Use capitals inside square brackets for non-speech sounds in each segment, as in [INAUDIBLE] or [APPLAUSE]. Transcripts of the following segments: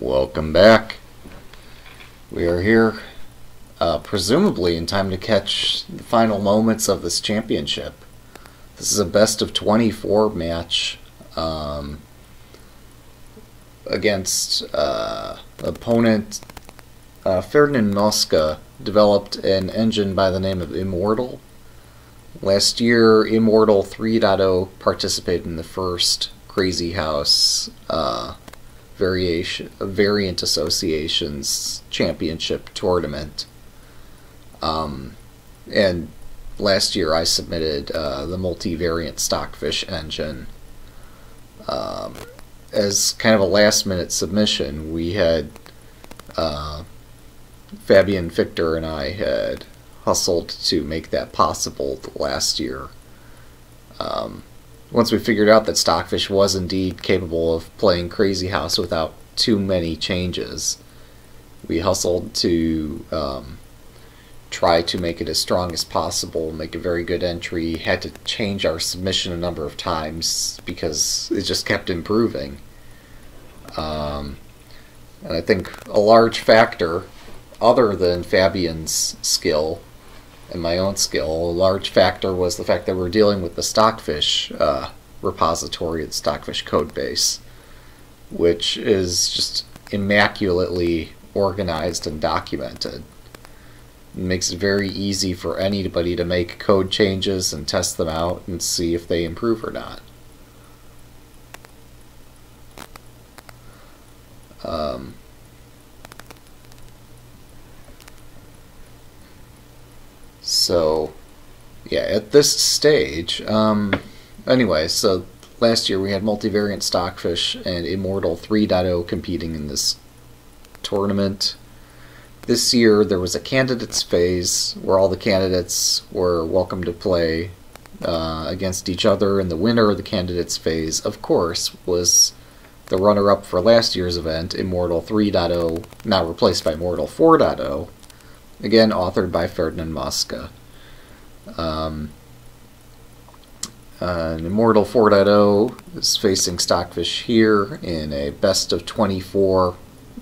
Welcome back. We are here, uh, presumably in time to catch the final moments of this championship. This is a best of 24 match um, against uh, opponent uh, Ferdinand Mosca developed an engine by the name of Imortal. Last year, Imortal 3.0 participated in the first Crazy House uh, variation variant associations championship tournament. Um, and last year I submitted uh, the multivariant stockfish engine. Um, as kind of a last minute submission, we had uh, Fabian Fichter and I had hustled to make that possible last year. Um, once we figured out that Stockfish was indeed capable of playing Crazy House without too many changes, we hustled to um, try to make it as strong as possible, make a very good entry. Had to change our submission a number of times because it just kept improving. Um, and I think a large factor, other than Fabian's skill, and my own skill. A large factor was the fact that we're dealing with the Stockfish uh, repository, the Stockfish code base, which is just immaculately organized and documented. It makes it very easy for anybody to make code changes and test them out and see if they improve or not. Um, So, yeah, at this stage, um, anyway, so last year we had multivariant stockfish and Imortal 3.0 competing in this tournament. This year there was a candidates phase where all the candidates were welcome to play uh, against each other, and the winner of the candidates phase, of course, was the runner-up for last year's event, Imortal 3.0, now replaced by Imortal 4.0, Again, authored by Ferdinand Mosca. Um, Imortal 4.0 is facing Stockfish here in a best of 24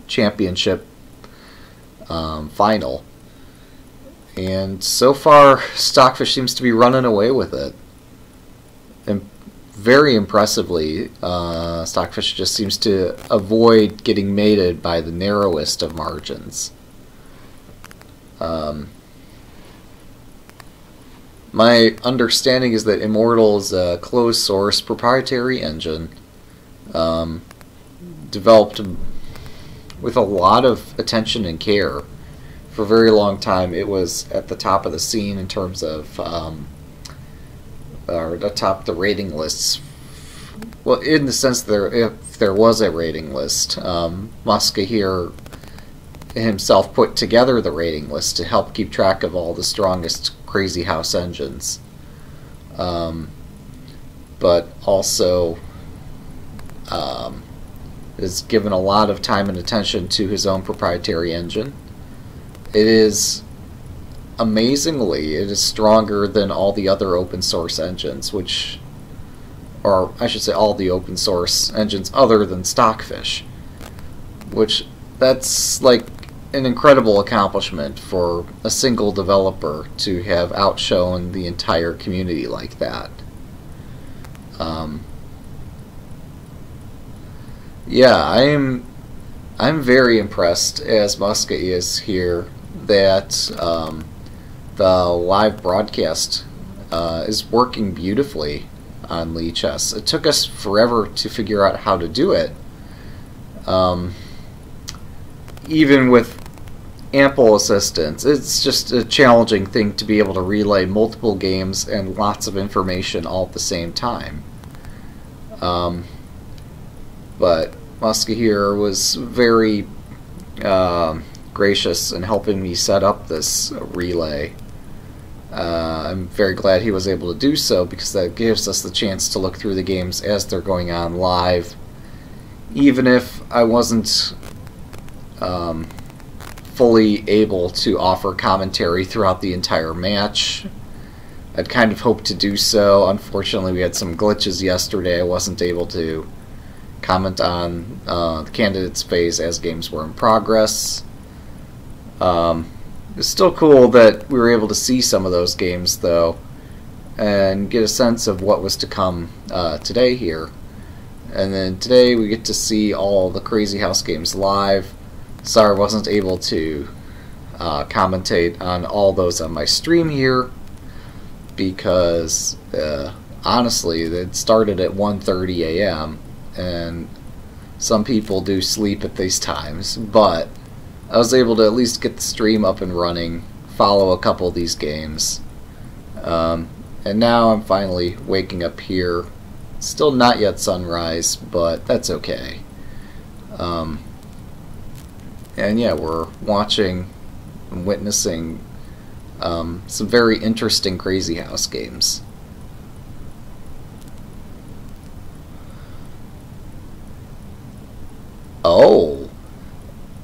championship um, final. And so far, [LAUGHS] Stockfish seems to be running away with it. And very impressively, uh, Stockfish just seems to avoid getting mated by the narrowest of margins. Um, my understanding is that Imortal is a closed source proprietary engine um, developed with a lot of attention and care. For a very long time, it was at the top of the scene in terms of, um, or atop the rating lists. Well, in the sense there, if there was a rating list, um, Mosca here himself put together the rating list to help keep track of all the strongest Crazy House engines. Um, but also um, has given a lot of time and attention to his own proprietary engine. It is amazingly, it is stronger than all the other open source engines, which, or I should say, all the open source engines other than Stockfish, which that's like an incredible accomplishment for a single developer to have outshone the entire community like that. Um, yeah, I'm I'm very impressed as Mosca is here that um, the live broadcast uh, is working beautifully on Lichess. It took us forever to figure out how to do it. Um, even with ample assistance. It's just a challenging thing to be able to relay multiple games and lots of information all at the same time. Um, but Mosca here was very uh, gracious in helping me set up this relay. Uh, I'm very glad he was able to do so because that gives us the chance to look through the games as they're going on live. Even if I wasn't um, fully able to offer commentary throughout the entire match. I'd kind of hoped to do so. Unfortunately, we had some glitches yesterday. I wasn't able to comment on uh, the candidates phase as games were in progress. Um, it's still cool that we were able to see some of those games, though, and get a sense of what was to come uh, today here. And then today we get to see all the Crazy House games live. Sorry I wasn't able to uh, commentate on all those on my stream here because uh, honestly it started at 1.30 a.m. and some people do sleep at these times but I was able to at least get the stream up and running follow a couple of these games um, and now I'm finally waking up here still not yet sunrise but that's okay um, and yeah we're watching and witnessing um, some very interesting Crazy House games. Oh,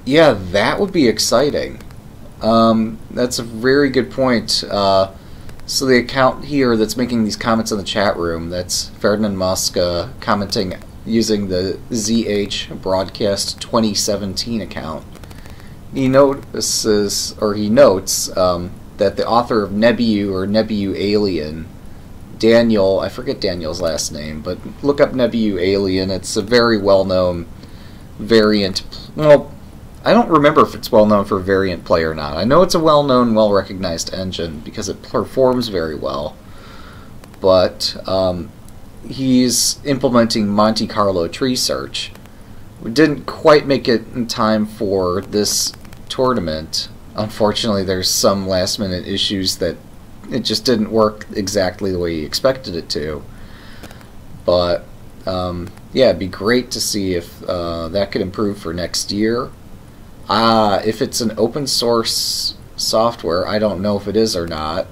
yeah, that would be exciting. Um, that's a very good point. Uh, so the account here that's making these comments in the chat room, that's Ferdinand Mosca commenting using the ZH Broadcast 2017 account he notices or he notes um, that the author of Nebu or Nebu Alien, Daniel, I forget Daniel's last name, but look up Nebu Alien. It's a very well-known variant. Well, I don't remember if it's well known for variant play or not. I know it's a well-known, well-recognized engine because it performs very well. But um, he's implementing Monte Carlo tree search. We didn't quite make it in time for this tournament. Unfortunately, there's some last minute issues that it just didn't work exactly the way you expected it to. But um, yeah, it'd be great to see if uh, that could improve for next year. Uh, if it's an open source software, I don't know if it is or not.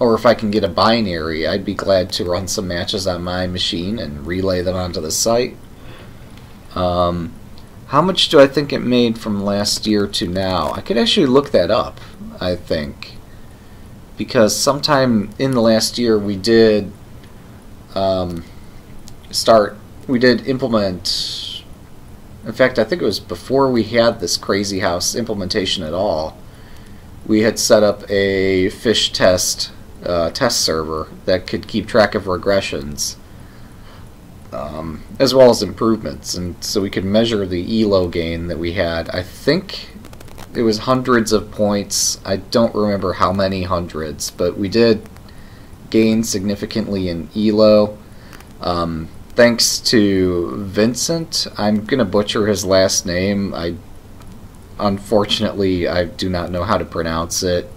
Or if I can get a binary, I'd be glad to run some matches on my machine and relay them onto the site. Um, how much do I think it made from last year to now? I could actually look that up, I think. Because sometime in the last year we did um, start, we did implement, in fact I think it was before we had this Crazy House implementation at all, we had set up a Fishtest uh, test server that could keep track of regressions um, as well as improvements. And so we could measure the ELO gain that we had. I think it was hundreds of points. I don't remember how many hundreds, but we did gain significantly in ELO. Um, thanks to Vincent. I'm going to butcher his last name. I Unfortunately, I do not know how to pronounce it.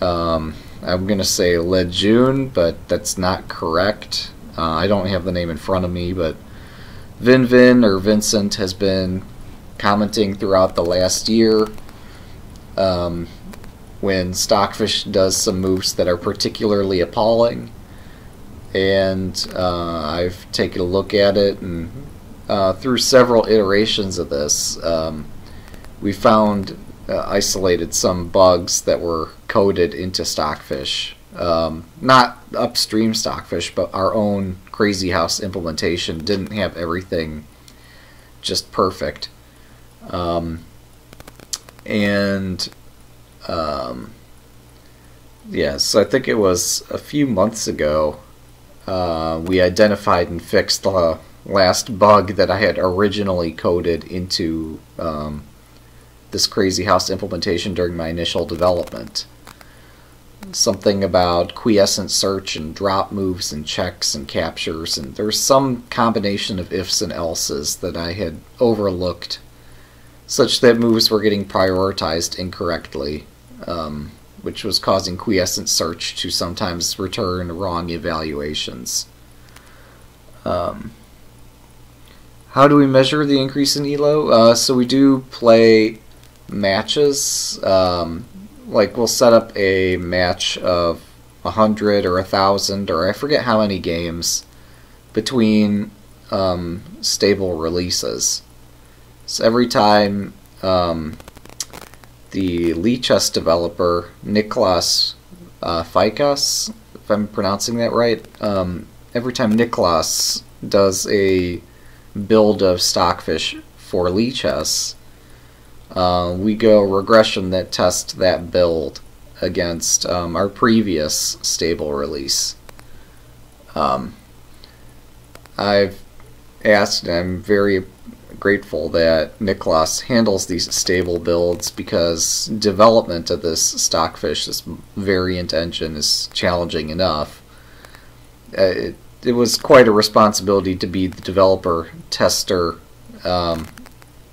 Um, I'm going to say Lejeune, but that's not correct. Uh, I don't have the name in front of me, but Vin Vin or Vincent has been commenting throughout the last year um, when Stockfish does some moves that are particularly appalling. And uh, I've taken a look at it, and uh, through several iterations of this, um, we found uh, isolated some bugs that were coded into Stockfish um, not upstream Stockfish, but our own Crazy House implementation didn't have everything just perfect. Um, and um, yeah, so I think it was a few months ago uh, we identified and fixed the last bug that I had originally coded into um, this Crazy House implementation during my initial development something about quiescent search and drop moves and checks and captures, and there's some combination of ifs and elses that I had overlooked, such that moves were getting prioritized incorrectly, um, which was causing quiescent search to sometimes return wrong evaluations. Um, how do we measure the increase in ELO? Uh, so we do play matches. Um, like we'll set up a match of a hundred or a thousand or I forget how many games between um, stable releases. So every time um, the Lichess developer Niklas uh, Fiekas, if I'm pronouncing that right, um, every time Niklas does a build of Stockfish for Lichess, uh, we go regression that tests that build against um, our previous stable release. Um, I've asked, and I'm very grateful that Niklas handles these stable builds because development of this Stockfish, this variant engine, is challenging enough. Uh, it, it was quite a responsibility to be the developer, tester, um,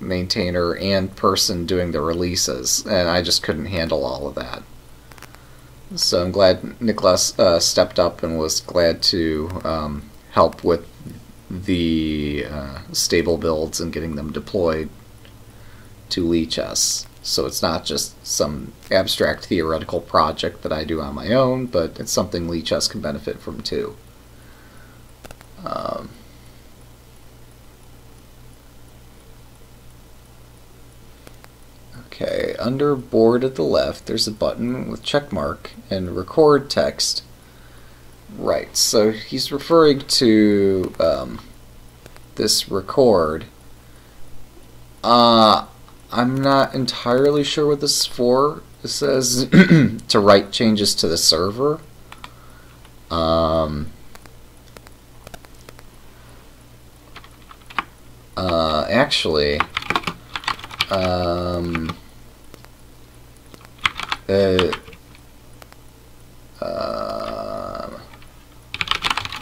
maintainer, and person doing the releases, and I just couldn't handle all of that. So I'm glad Niklas uh, stepped up and was glad to um, help with the uh, stable builds and getting them deployed to Lichess. So it's not just some abstract theoretical project that I do on my own, but it's something Lichess can benefit from too. Um, okay, under board at the left, there's a button with check mark and record text. Right, so he's referring to um, this record. Uh, I'm not entirely sure what this is for. It says [CLEARS THROAT] to write changes to the server. Um, uh, actually, um, uh,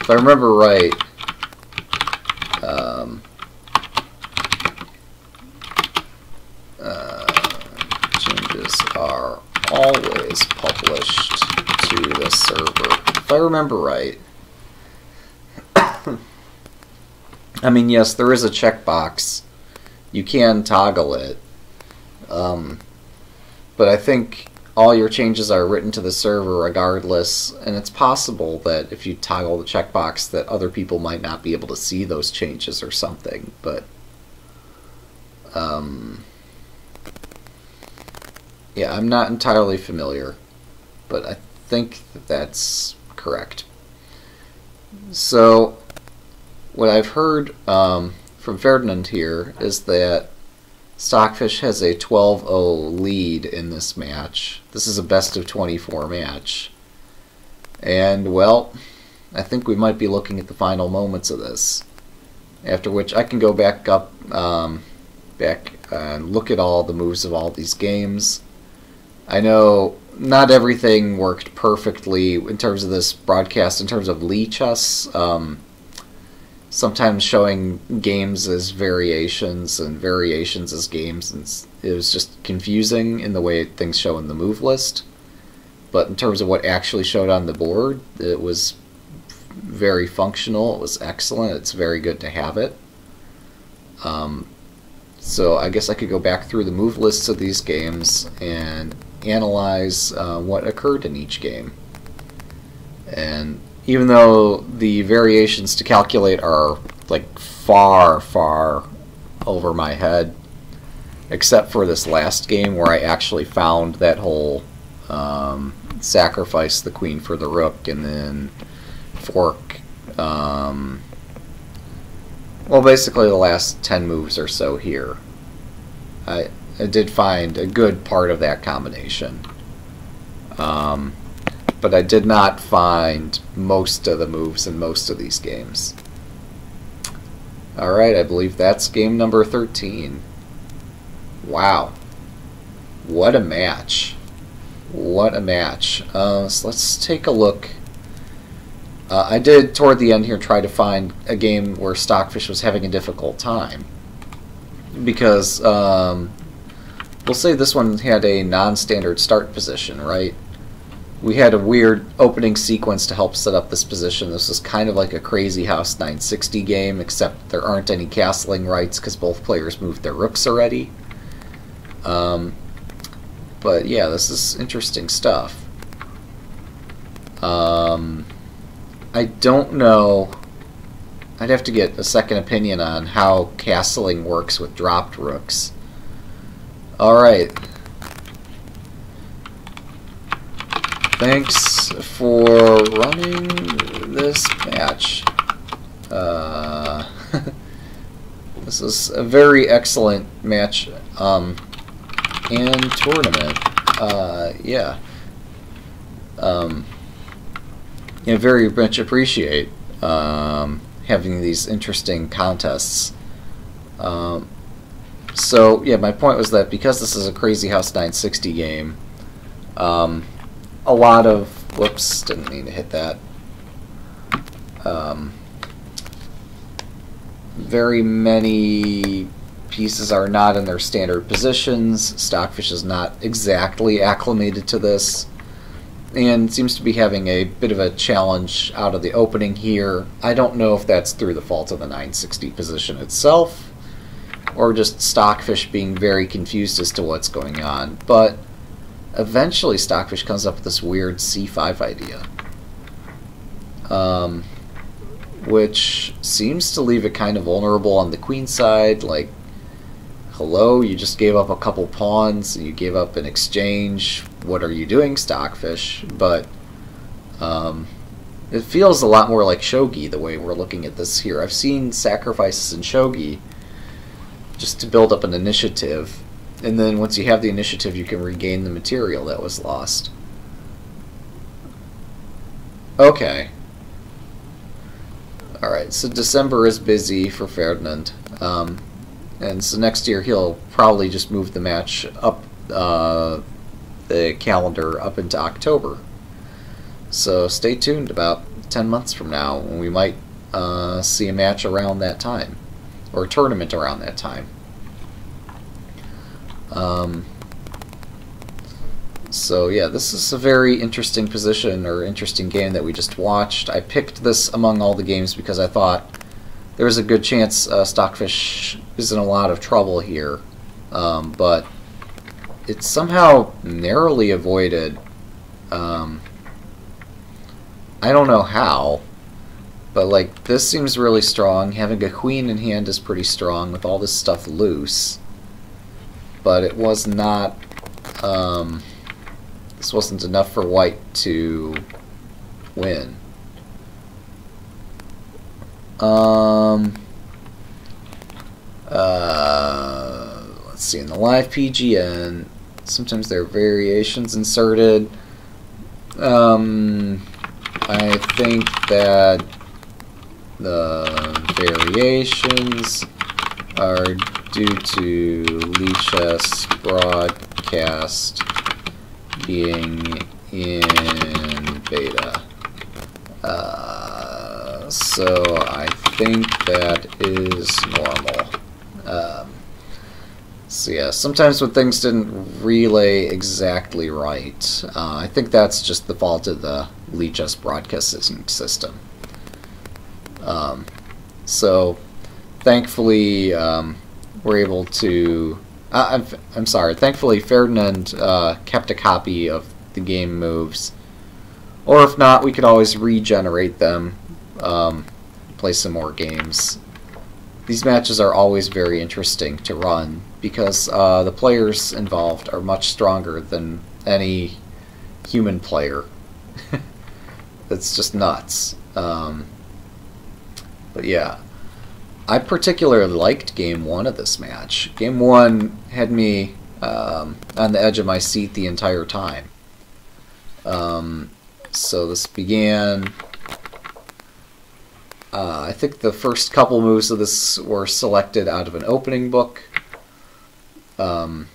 if I remember right, um, uh, changes are always published to the server. If I remember right. [COUGHS] I mean, yes, there is a checkbox. You can toggle it. Um, but I think all your changes are written to the server regardless, and it's possible that if you toggle the checkbox that other people might not be able to see those changes or something, but um, yeah, I'm not entirely familiar, but I think that that's correct. So what I've heard um, from Ferdinand here is that Stockfish has a 12-0 lead in this match. This is a best of 24 match. And, well, I think we might be looking at the final moments of this. After which I can go back up, um, back and look at all the moves of all these games. I know not everything worked perfectly in terms of this broadcast, in terms of Lichess. Um, sometimes showing games as variations and variations as games, and it was just confusing in the way things show in the move list. But in terms of what actually showed on the board, it was very functional. It was excellent. It's very good to have it. Um, so I guess I could go back through the move lists of these games and analyze uh, what occurred in each game. And even though the variations to calculate are like far, far over my head, except for this last game where I actually found that whole um, sacrifice the queen for the rook and then fork. Um, well, basically the last 10 moves or so here. I, I did find a good part of that combination. Um, but I did not find most of the moves in most of these games. Alright, I believe that's game number 13. Wow. What a match. What a match. Uh, so let's take a look. Uh, I did, toward the end here, try to find a game where Stockfish was having a difficult time. Because, um, we'll say this one had a non-standard start position, right? We had a weird opening sequence to help set up this position. This is kind of like a Crazy House 960 game, except there aren't any castling rights because both players moved their rooks already. Um, but yeah, this is interesting stuff. Um, I don't know. I'd have to get a second opinion on how castling works with dropped rooks. Alright, Thanks for running this match. Uh, [LAUGHS] This is a very excellent match um, and tournament. Uh, yeah. Um, yeah, very much appreciate um, having these interesting contests. Um, so, yeah, my point was that because this is a Crazy House 960 game, um, a lot of... Whoops, didn't mean to hit that. Um, very many pieces are not in their standard positions. Stockfish is not exactly acclimated to this and seems to be having a bit of a challenge out of the opening here. I don't know if that's through the fault of the 960 position itself or just Stockfish being very confused as to what's going on, but eventually Stockfish comes up with this weird c5 idea. Um, which seems to leave it kind of vulnerable on the queen side. Like, hello, you just gave up a couple pawns, you gave up an exchange. What are you doing, Stockfish? But um, it feels a lot more like shogi the way we're looking at this here. I've seen sacrifices in shogi just to build up an initiative, and then once you have the initiative, you can regain the material that was lost. Okay, Alright, so December is busy for Ferdinand. Um, and so next year he'll probably just move the match up uh, the calendar up into October. So stay tuned about 10 months from now when we might uh, see a match around that time. Or a tournament around that time. Um, so yeah, this is a very interesting position or interesting game that we just watched. I picked this among all the games because I thought there was a good chance uh, Stockfish is in a lot of trouble here, um, but it's somehow narrowly avoided. Um, I don't know how, but like this seems really strong. Having a queen in hand is pretty strong with all this stuff loose, but it was not. Um, this wasn't enough for white to win. Um, uh, let's see, in the live PGN, sometimes there are variations inserted. Um, I think that the variations are due to Lichess broadcast being in beta. Uh, so I think that is normal. Um, so yeah, sometimes when things didn't relay exactly right, uh, I think that's just the fault of the Lichess broadcasting system. Um, so thankfully, um, we're able to uh, I'm, I'm sorry. Thankfully, Ferdinand uh, kept a copy of the game moves. Or if not, we could always regenerate them, um, play some more games. These matches are always very interesting to run because uh, the players involved are much stronger than any human player. [LAUGHS] it's just nuts. Um, but yeah. I particularly liked game one of this match. Game one had me um, on the edge of my seat the entire time. Um, so this began. Uh, I think the first couple moves of this were selected out of an opening book. Um,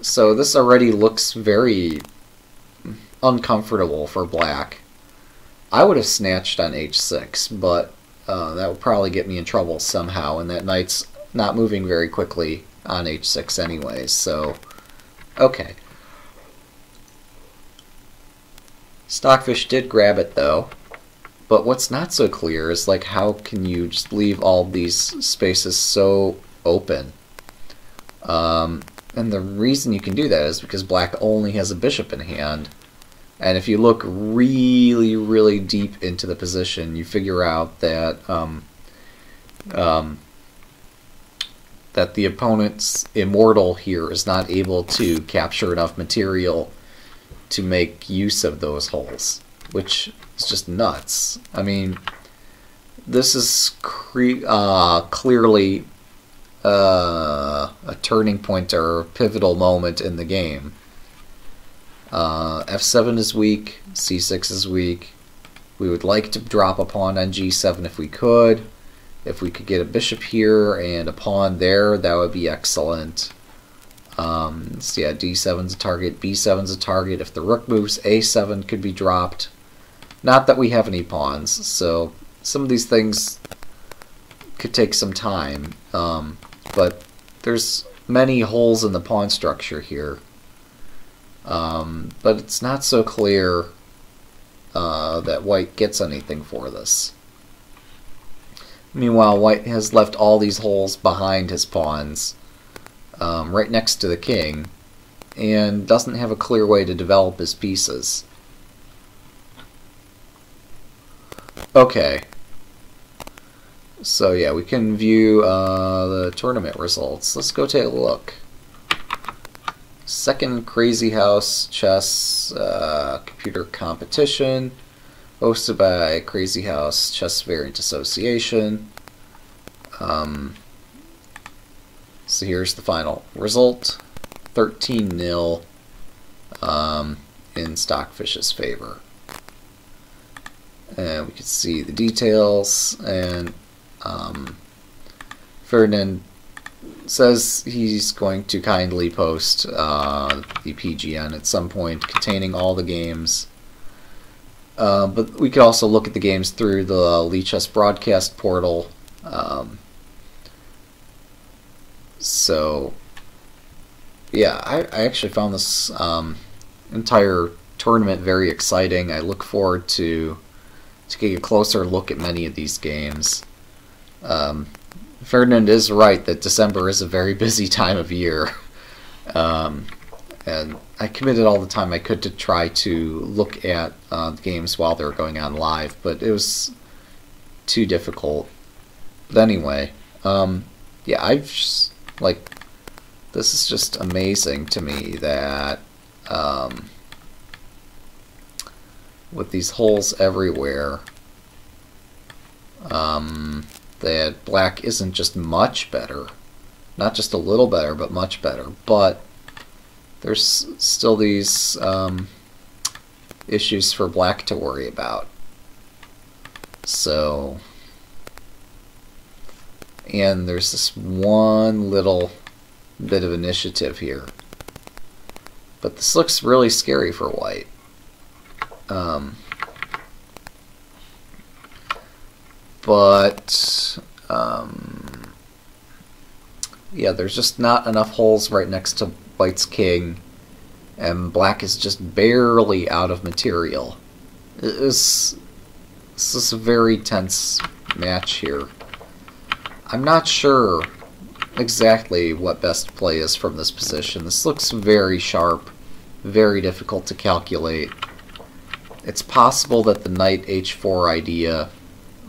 so this already looks very uncomfortable for black. I would have snatched on h6, but uh, that would probably get me in trouble somehow, and that knight's not moving very quickly on h6 anyways, so okay. Stockfish did grab it though, but what's not so clear is like how can you just leave all these spaces so open? Um, and the reason you can do that is because black only has a bishop in hand, and if you look really, really deep into the position, you figure out that um, um, that the opponent's Imortal here is not able to capture enough material to make use of those holes, which is just nuts. I mean, this is uh, clearly uh, a turning point or a pivotal moment in the game. Uh, f7 is weak, c6 is weak. We would like to drop a pawn on g7 if we could. If we could get a bishop here and a pawn there, that would be excellent. Um, so yeah, d7's a target, b7's a target. If the rook moves, a7 could be dropped. Not that we have any pawns, so some of these things could take some time. Um, but there's many holes in the pawn structure here. Um, but it's not so clear uh, that white gets anything for this. Meanwhile, white has left all these holes behind his pawns, um, right next to the king, and doesn't have a clear way to develop his pieces. Okay. So yeah, we can view uh, the tournament results. Let's go take a look. Second Crazy House Chess uh, Computer Competition, hosted by Crazy House Chess Variant Association. Um, so here's the final result 13 0 um, in Stockfish's favor. And we can see the details, and um, Ferdinand says he's going to kindly post uh, the PGN at some point containing all the games. Uh, but we could also look at the games through the Lichess broadcast portal. Um, so, yeah, I, I, actually found this um, entire tournament very exciting. I look forward to to get a closer look at many of these games. Um, Ferdinand is right that December is a very busy time of year. Um, and I committed all the time I could to try to look at uh, games while they were going on live, but it was too difficult. But anyway, um, yeah, I've just, like, this is just amazing to me that um, with these holes everywhere, um, that black isn't just much better, not just a little better, but much better. But there's still these um, issues for black to worry about. So, and there's this one little bit of initiative here. But this looks really scary for white. Um, but um, yeah, there's just not enough holes right next to White's king, and Black is just barely out of material. This, this is a very tense match here. I'm not sure exactly what best play is from this position. This looks very sharp, very difficult to calculate. It's possible that the knight h4 idea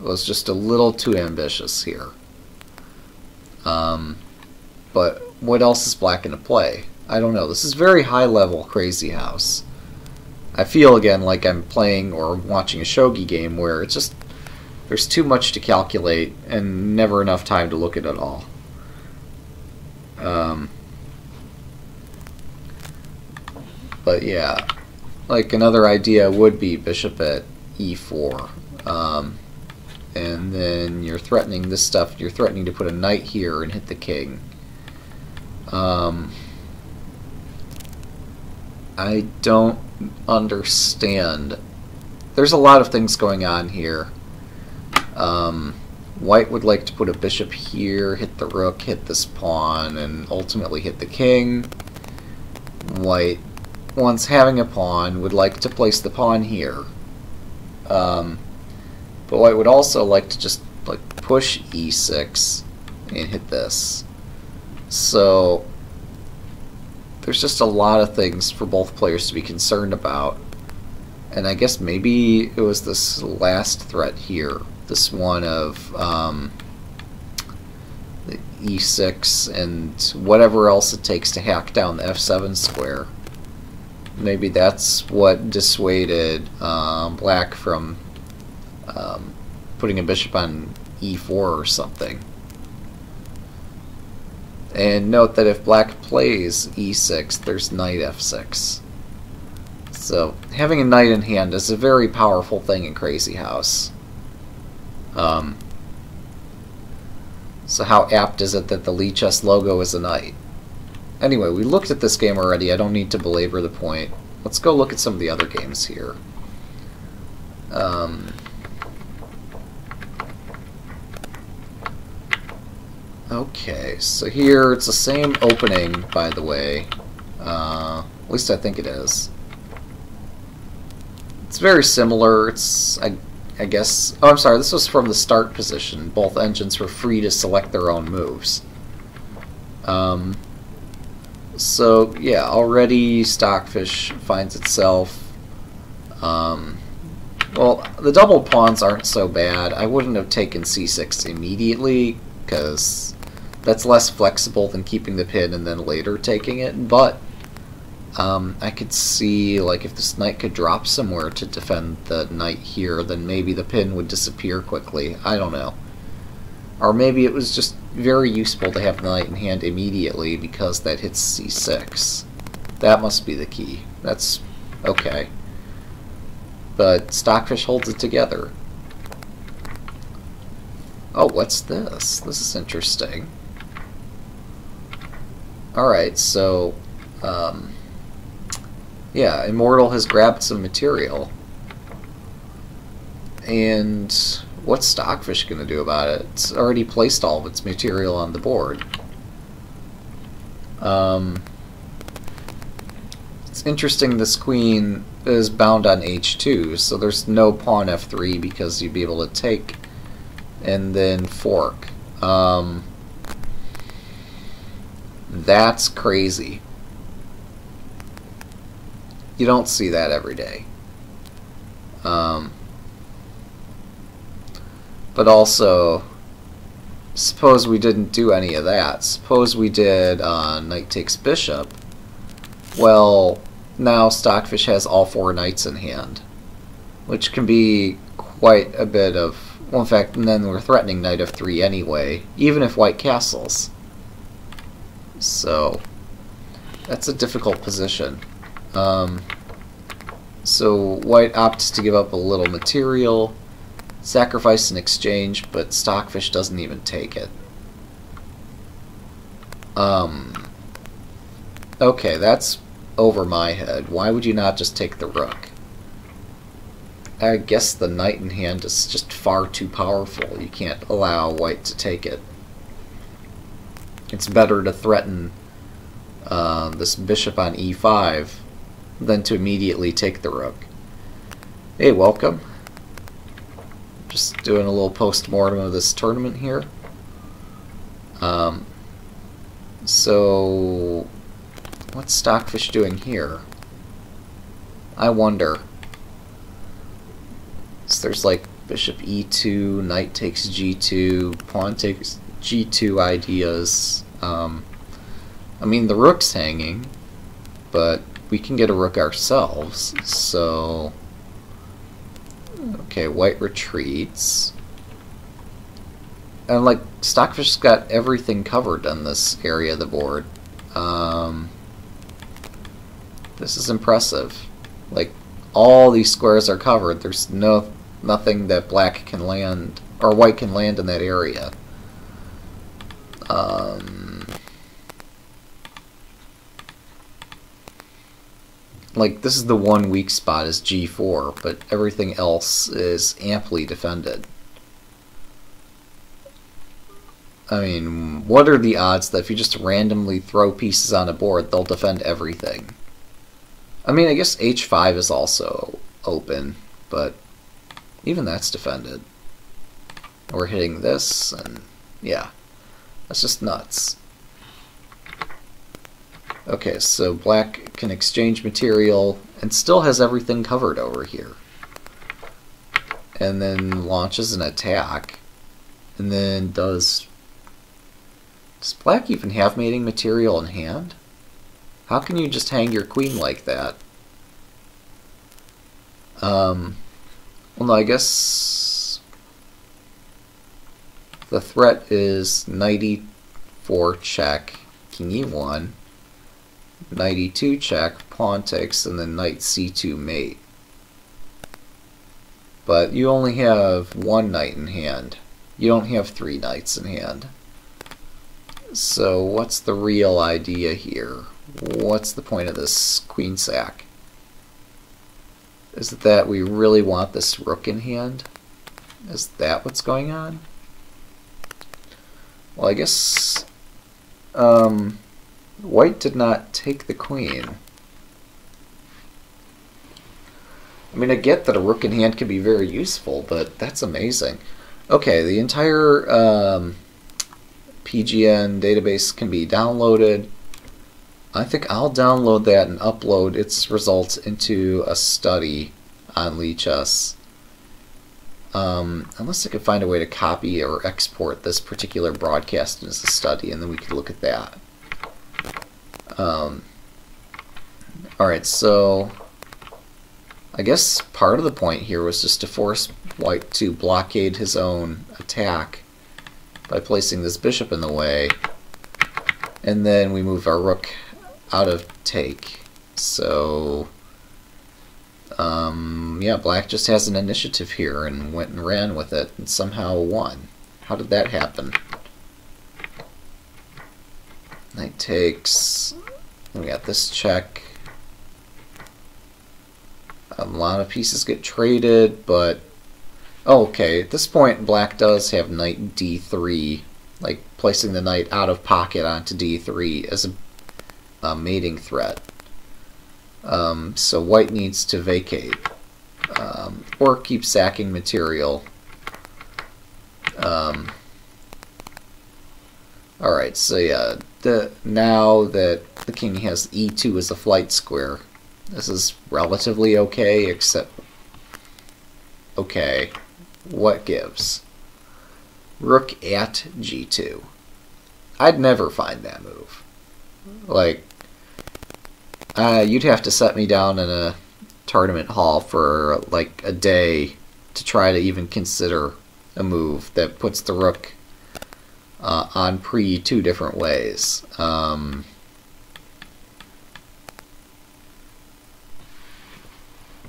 was just a little too ambitious here. Um, but what else is black in to play? I don't know. This is very high level Crazy House. I feel again like I'm playing or watching a shogi game where it's just there's too much to calculate and never enough time to look at it all. Um, but yeah, like another idea would be bishop at e4. Um, and then you're threatening this stuff. You're threatening to put a knight here and hit the king. Um, I don't understand. There's a lot of things going on here. Um, White would like to put a bishop here, hit the rook, hit this pawn, and ultimately hit the king. White, once having a pawn, would like to place the pawn here. Um, but I would also like to just like push e6 and hit this. So there's just a lot of things for both players to be concerned about. And I guess maybe it was this last threat here, this one of um, the e6 and whatever else it takes to hack down the f7 square. Maybe that's what dissuaded um, black from um, putting a bishop on e4 or something. And note that if black plays e6, there's knight f6. So, having a knight in hand is a very powerful thing in Crazy House. Um, so how apt is it that the Lichess logo is a knight? Anyway, we looked at this game already. I don't need to belabor the point. Let's go look at some of the other games here. Um, okay, so here it's the same opening, by the way. Uh, at least I think it is. It's very similar. It's, I, I guess... Oh, I'm sorry, this was from the start position. Both engines were free to select their own moves. Um, so, yeah, already Stockfish finds itself... Um, well, the double pawns aren't so bad. I wouldn't have taken c6 immediately, because that's less flexible than keeping the pin and then later taking it, but um, I could see, like, if this knight could drop somewhere to defend the knight here, then maybe the pin would disappear quickly. I don't know. Or maybe it was just very useful to have the knight in hand immediately because that hits c6. That must be the key. That's okay. But Stockfish holds it together. Oh, what's this? This is interesting. Alright, so... Um, yeah, Imortal has grabbed some material. And what's Stockfish going to do about it? It's already placed all of its material on the board. Um, it's interesting this queen is bound on h2, so there's no pawn f3 because you'd be able to take and then fork. Um, that's crazy. You don't see that every day. Um, but also, suppose we didn't do any of that. Suppose we did uh, knight takes bishop. Well, now Stockfish has all four knights in hand, which can be quite a bit of... Well, in fact, and then we're threatening knight of 3 anyway, even if white castles. So, that's a difficult position. Um, so white opts to give up a little material, sacrifice in exchange, but Stockfish doesn't even take it. Um, okay, that's over my head. Why would you not just take the rook? I guess the knight in hand is just far too powerful. You can't allow white to take it. It's better to threaten uh, this bishop on e5 than to immediately take the rook. Hey, welcome. Just doing a little post-mortem of this tournament here. Um, so, what's Stockfish doing here? I wonder. So there's like bishop e2, knight takes g2, pawn takes g2 ideas. Um, I mean, the rook's hanging, but we can get a rook ourselves, so... Okay, white retreats. And, like, Stockfish's got everything covered on this area of the board. Um, this is impressive. Like, all these squares are covered. There's no nothing that black can land, or white can land in that area. Um, like this is the one weak spot is g4, but everything else is amply defended. I mean, what are the odds that if you just randomly throw pieces on a board, they'll defend everything? I mean, I guess h5 is also open, but even that's defended. We're hitting this, and yeah, that's just nuts. Okay, so black can exchange material and still has everything covered over here. And then launches an attack. And then does... Does black even have mating material in hand? How can you just hang your queen like that? Um, well, no, I guess... the threat is knight e4 check, king e1, knight e2 check, pawn takes, and then knight c2 mate. But you only have one knight in hand. You don't have three knights in hand. So what's the real idea here? What's the point of this queen sack? Is it that we really want this rook in hand? Is that what's going on? Well, I guess um, white did not take the queen. I mean, I get that a rook in hand can be very useful, but that's amazing. Okay, the entire um, PGN database can be downloaded. I think I'll download that and upload its results into a study on Lichess. Um, unless I could find a way to copy or export this particular broadcast as a study, and then we could look at that. Um, Alright, so I guess part of the point here was just to force white to blockade his own attack by placing this bishop in the way. And then we move our rook out of take. So, um, yeah, black just has an initiative here and went and ran with it and somehow won. How did that happen? Knight takes. We got this check. A lot of pieces get traded, but Oh, okay, at this point black does have knight d3, like placing the knight out of pocket onto d3 as a, a mating threat. Um, so white needs to vacate, um, or keep sacking material. Um, Alright, so yeah, the, now that the king has e2 as a flight square, this is relatively okay, except okay what gives? Rook at g2. I'd never find that move. Like, uh, you'd have to set me down in a tournament hall for like a day to try to even consider a move that puts the rook uh, on pre two different ways. Um,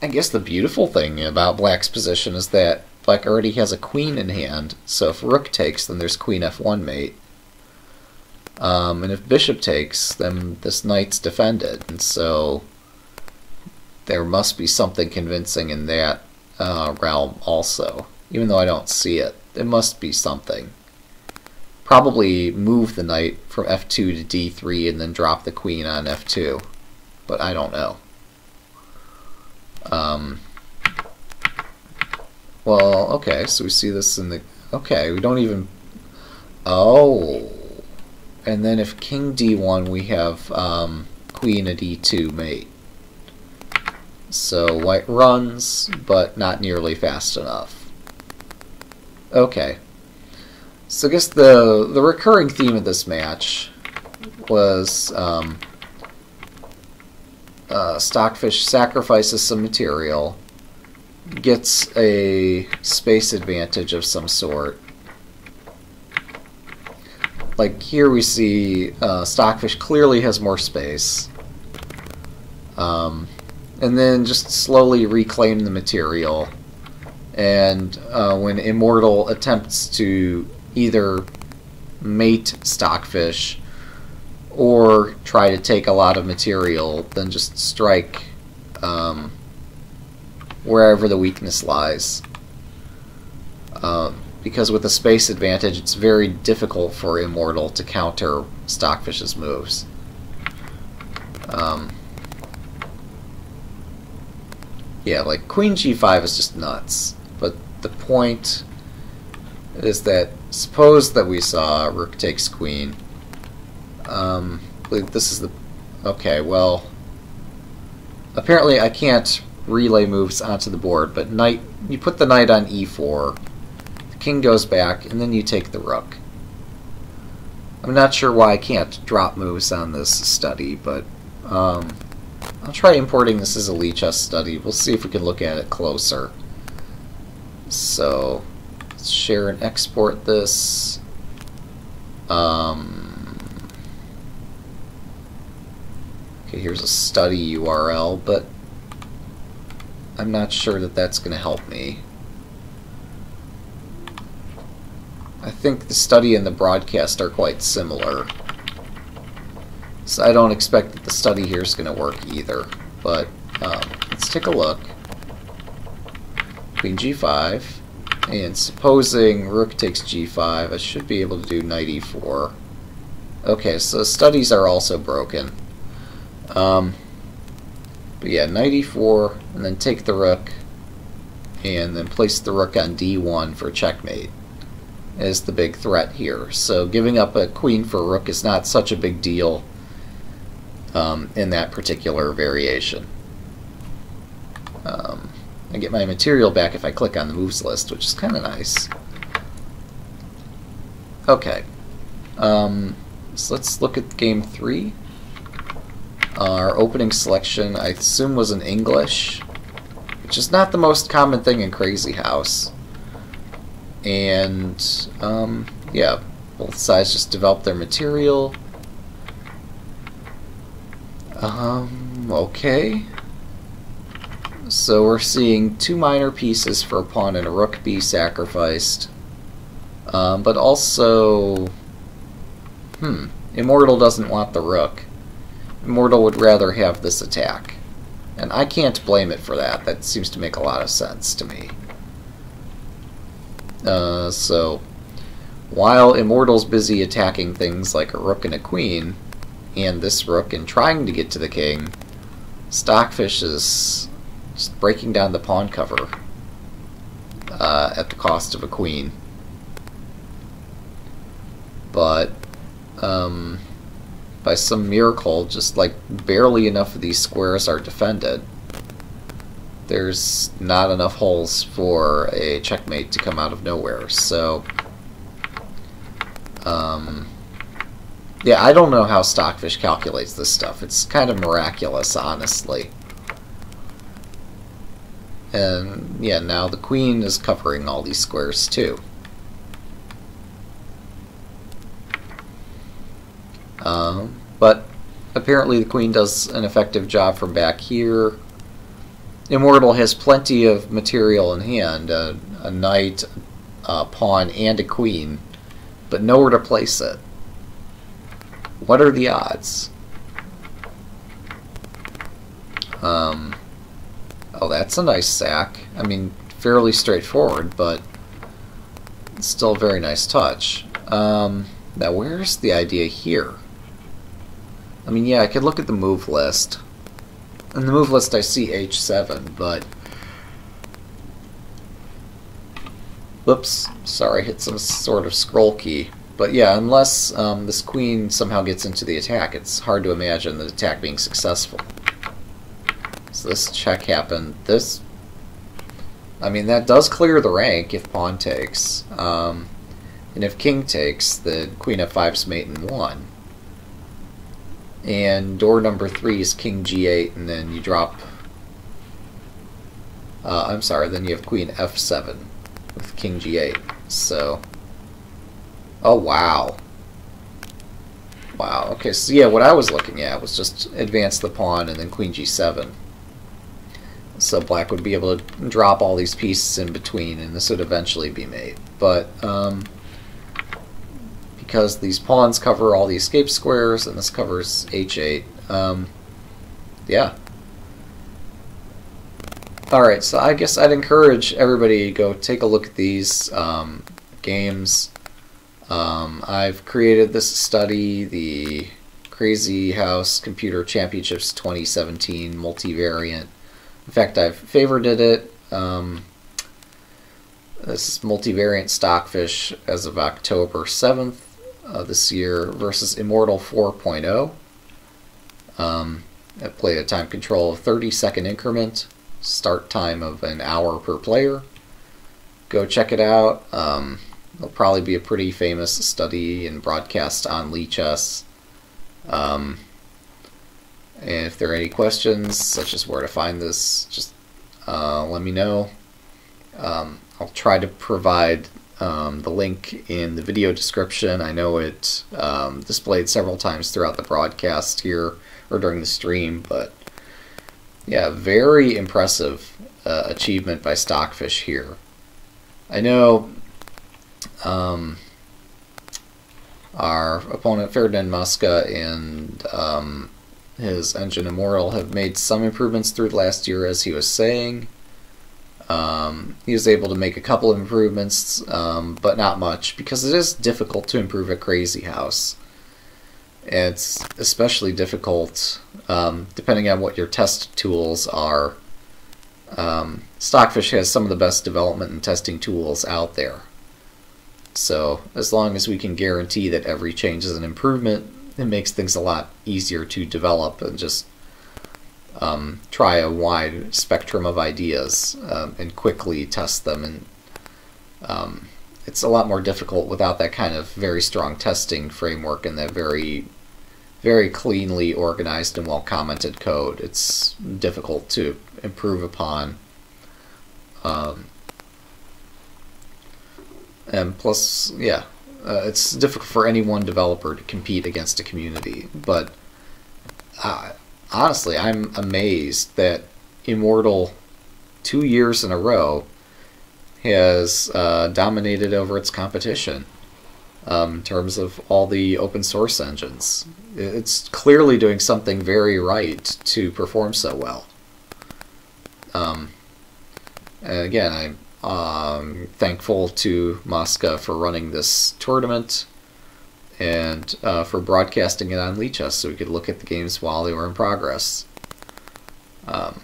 I guess the beautiful thing about black's position is that Black already has a queen in hand, so if rook takes, then there's queen f1 mate. Um, and if bishop takes, then this knight's defended, and so there must be something convincing in that uh, realm also. Even though I don't see it, there must be something. Probably move the knight from f2 to d3 and then drop the queen on f2, but I don't know. Um, well, okay, so we see this in the... Okay, we don't even... Oh! And then if king d1, we have um, queen at e2 mate. So white runs, but not nearly fast enough. Okay. So I guess the, the recurring theme of this match was um, uh, Stockfish sacrifices some material gets a space advantage of some sort. Like here we see uh, Stockfish clearly has more space. Um, and then just slowly reclaim the material. And uh, when Imortal attempts to either mate Stockfish or try to take a lot of material, then just strike um, wherever the weakness lies. Um, because with the space advantage, it's very difficult for Imortal to counter Stockfish's moves. Um, yeah, like Queen G5 is just nuts. But the point is that suppose that we saw Rook takes Queen. Um, this is the okay. Well, apparently I can't relay moves onto the board, but knight you put the knight on e4, the king goes back, and then you take the rook. I'm not sure why I can't drop moves on this study, but um, I'll try importing this as a Lichess study. We'll see if we can look at it closer. So, Let's share and export this. Um, okay, here's a study URL, but I'm not sure that that's going to help me. I think the study and the broadcast are quite similar. So I don't expect that the study here is going to work either. But um, let's take a look. Queen g5. And supposing rook takes g5, I should be able to do knight e4. Okay, so studies are also broken. Um, but yeah, knight e4, and then take the rook, and then place the rook on d1 for checkmate is the big threat here. So giving up a queen for a rook is not such a big deal um, in that particular variation. Um, I get my material back if I click on the moves list, which is kind of nice. Okay, um, so let's look at game three. Our opening selection, I assume, was in English, which is not the most common thing in Crazy House. And, um, yeah, both sides just develop their material. Um, okay. So we're seeing two minor pieces for a pawn and a rook be sacrificed. Um, but also, hmm, Imortal doesn't want the rook. Imortal would rather have this attack. And I can't blame it for that. That seems to make a lot of sense to me. Uh, so, while Imortal's busy attacking things like a rook and a queen, and this rook and trying to get to the king, Stockfish is just breaking down the pawn cover uh, at the cost of a queen. But, um, by some miracle, just like barely enough of these squares are defended there's not enough holes for a checkmate to come out of nowhere. So, um, yeah, I don't know how Stockfish calculates this stuff. It's kind of miraculous, honestly. And, yeah, now the queen is covering all these squares, too. Um, but apparently the queen does an effective job from back here. Imortal has plenty of material in hand, uh, a knight, a pawn, and a queen, but nowhere to place it. What are the odds? Um, oh, that's a nice sack. I mean, fairly straightforward, but still a very nice touch. Um, now, where's the idea here? I mean, yeah, I could look at the move list. In the move list I see h7, but... Whoops, sorry, hit some sort of scroll key. But yeah, unless um, this queen somehow gets into the attack, it's hard to imagine the attack being successful. So this check happened. This... I mean, that does clear the rank if pawn takes. Um, and if king takes, the queen f5's mate in 1 and door number three is king g8 and then you drop uh, I'm sorry then you have queen f7 with king g8 so oh wow. Wow okay so yeah what I was looking at was just advance the pawn and then queen g7 so black would be able to drop all these pieces in between and this would eventually be made but um, because these pawns cover all the escape squares and this covers h8. Um, yeah. Alright, so I guess I'd encourage everybody to go take a look at these um, games. Um, I've created this study, the Crazy House Computer Championships 2017 multivariant. In fact, I've favorited it. Um, this is multivariant stockfish as of October 7th uh, this year versus Imortal 4.0. Um, I a time control of 30 second increment, start time of an hour per player. Go check it out. Um, it'll probably be a pretty famous study and broadcast on Lichess. Um, and if there are any questions, such as where to find this, just uh, let me know. Um, I'll try to provide um, the link in the video description. I know it um, displayed several times throughout the broadcast here or during the stream, but yeah, very impressive uh, achievement by Stockfish here. I know um, our opponent Ferdinand Mosca and um, his engine Imortal have made some improvements through last year, as he was saying. Um, he was able to make a couple of improvements, um, but not much, because it is difficult to improve a Crazy House. It's especially difficult um, depending on what your test tools are. Um, Stockfish has some of the best development and testing tools out there. So, as long as we can guarantee that every change is an improvement, it makes things a lot easier to develop and just um, try a wide spectrum of ideas um, and quickly test them. And um, it's a lot more difficult without that kind of very strong testing framework and that very, very cleanly organized and well commented code. It's difficult to improve upon. Um, and plus, yeah, uh, it's difficult for any one developer to compete against a community. But uh, honestly, I'm amazed that Imortal, two years in a row, has uh, dominated over its competition um, in terms of all the open source engines. It's clearly doing something very right to perform so well. Um, and again, I'm um, thankful to Mosca for running this tournament and uh, for broadcasting it on Lichess so we could look at the games while they were in progress. Um,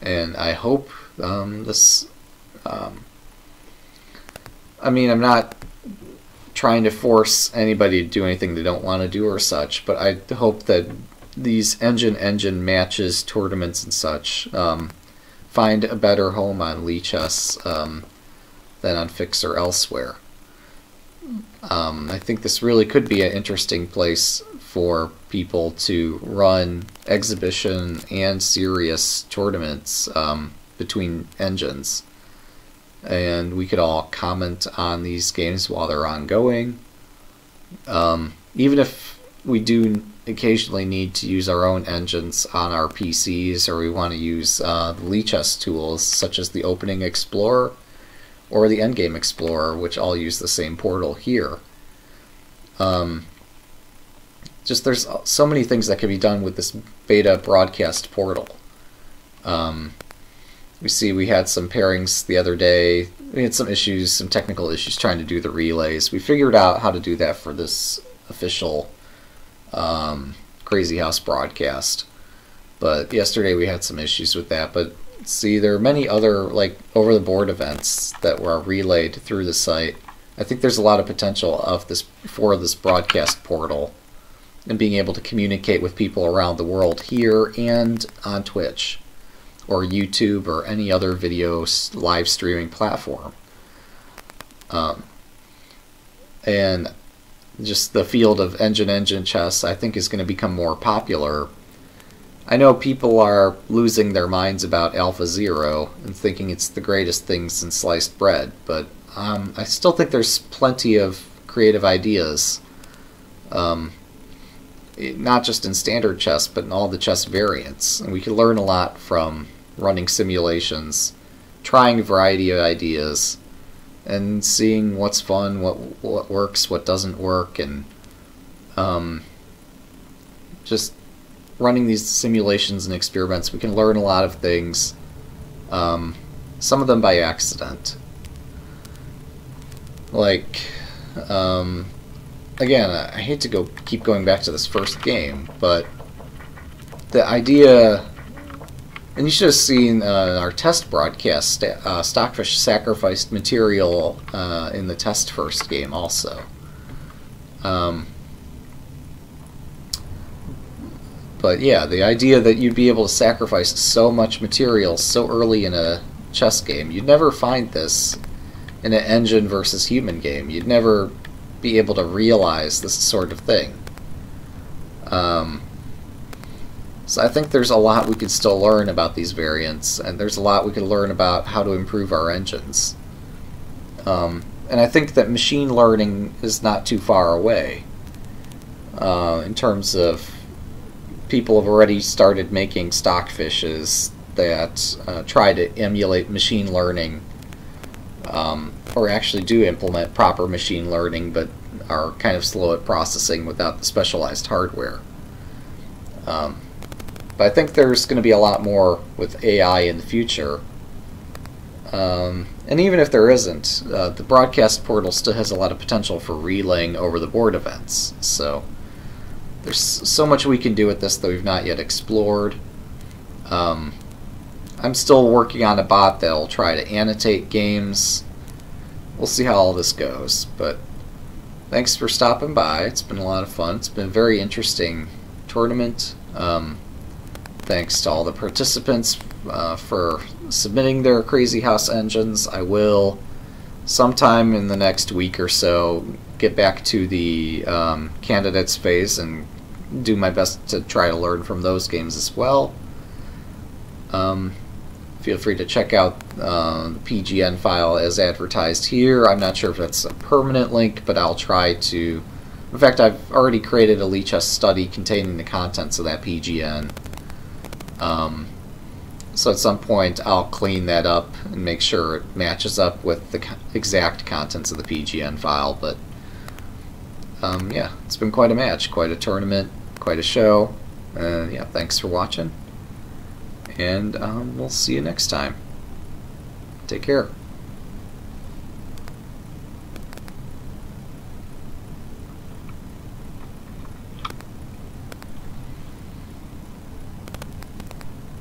and I hope um, this. Um, I mean, I'm not trying to force anybody to do anything they don't want to do or such, but I hope that these engine engine matches, tournaments, and such um, find a better home on Lichess um, than on Fixer elsewhere. Um, I think this really could be an interesting place for people to run exhibition and serious tournaments um, between engines. And we could all comment on these games while they're ongoing. Um, even if we do occasionally need to use our own engines on our PCs or we want to use uh, the Lichess tools such as the Opening Explorer or the Endgame Explorer, which all use the same portal here. Um, just there's so many things that can be done with this beta broadcast portal. Um, we see we had some pairings the other day. We had some issues, some technical issues trying to do the relays. We figured out how to do that for this official um, Crazy House broadcast. But yesterday we had some issues with that. But see, there are many other like over the board events that were relayed through the site. I think there's a lot of potential of this for this broadcast portal and being able to communicate with people around the world here and on Twitch or YouTube or any other video live streaming platform. Um, and just the field of engine engine chess, I think, is going to become more popular. I know people are losing their minds about Alpha Zero and thinking it's the greatest thing since sliced bread, but um, I still think there's plenty of creative ideas. Um, not just in standard chess, but in all the chess variants. And we can learn a lot from running simulations, trying a variety of ideas, and seeing what's fun, what what works, what doesn't work, and um, just running these simulations and experiments. We can learn a lot of things. Um, some of them by accident. Like, um, again, I hate to go keep going back to this first game, but the idea and you should have seen uh, our test broadcast. Uh, Stockfish sacrificed material uh, in the test first game also. Um, but yeah, the idea that you'd be able to sacrifice so much material so early in a chess game, you'd never find this in an engine versus human game. You'd never be able to realize this sort of thing. Um, so I think there's a lot we could still learn about these variants, and there's a lot we could learn about how to improve our engines. Um, and I think that machine learning is not too far away uh, in terms of people have already started making stockfishes that uh, try to emulate machine learning um, or actually do implement proper machine learning but are kind of slow at processing without the specialized hardware. Um, but I think there's going to be a lot more with AI in the future. Um, and even if there isn't, uh, the broadcast portal still has a lot of potential for relaying over the board events. So there's so much we can do with this that we've not yet explored. Um, I'm still working on a bot that'll try to annotate games. We'll see how all this goes, but thanks for stopping by. It's been a lot of fun. It's been a very interesting tournament. Um, thanks to all the participants uh, for submitting their Crazy House engines. I will, sometime in the next week or so, get back to the um, candidates phase and do my best to try to learn from those games as well. Um, feel free to check out uh, the PGN file as advertised here. I'm not sure if that's a permanent link, but I'll try to. In fact, I've already created a Lichess study containing the contents of that PGN. Um, so at some point, I'll clean that up and make sure it matches up with the exact contents of the PGN file. But um, yeah, it's been quite a match, quite a tournament, quite a show. Uh, yeah, thanks for watching and um, we'll see you next time. Take care.